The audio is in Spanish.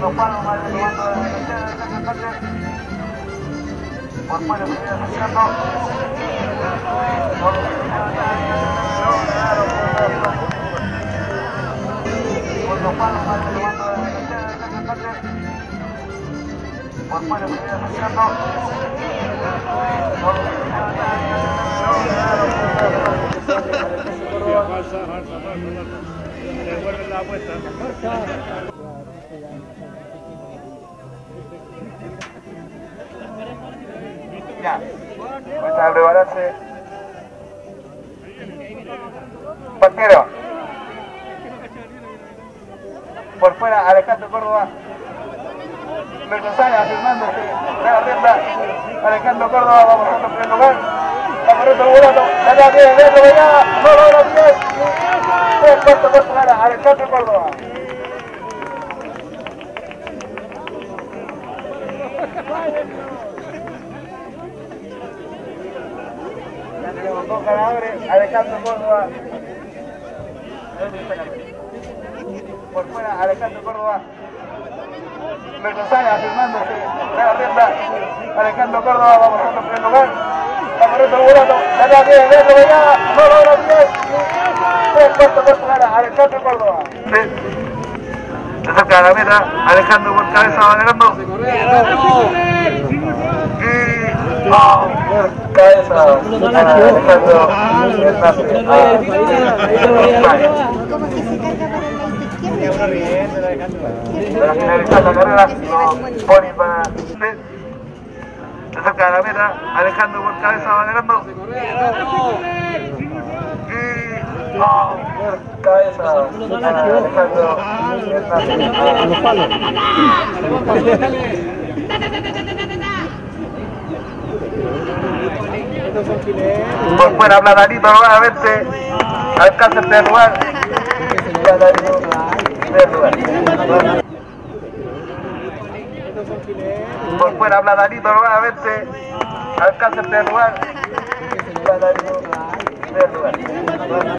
los palos, tomando la tercera, Por fuera, primera, sacando. Por los palos, vaya tomando la tercera, tercera, Por fuera, la apuesta. Ya. Cuesta a prepararse. Partieron. Por fuera, Alejandro Córdoba. Luis González afirmándose de la tienda. Alejandro Córdoba, vamos a en primer lugar. Va corriendo el burato. Allá viene, de allá. No logra bien. Tres cuartos por fuera, Alejandro Córdoba. Ya tenemos Alejandro Córdoba. Por fuera, Alejandro Córdoba. Afirmándose de la tienda. Alejandro Córdoba, vamos a en primer lugar. Va corriendo el burato. Allá. No logra bien. Tres por fuera, Alejandro Córdoba. Se la meta, Alejandro por cabeza va ganando. Cabeza, Alejandro Hernández. Como que se carga para acerca a la meta, Alejandro por cabeza va ganando. Y... ¡Oh! Cabeza, Alejandro Por fuera Platanito nuevamente alcanza el primer lugar. Platanito, primer lugar. Por fuera Platanito nuevamente alcanza el primer lugar.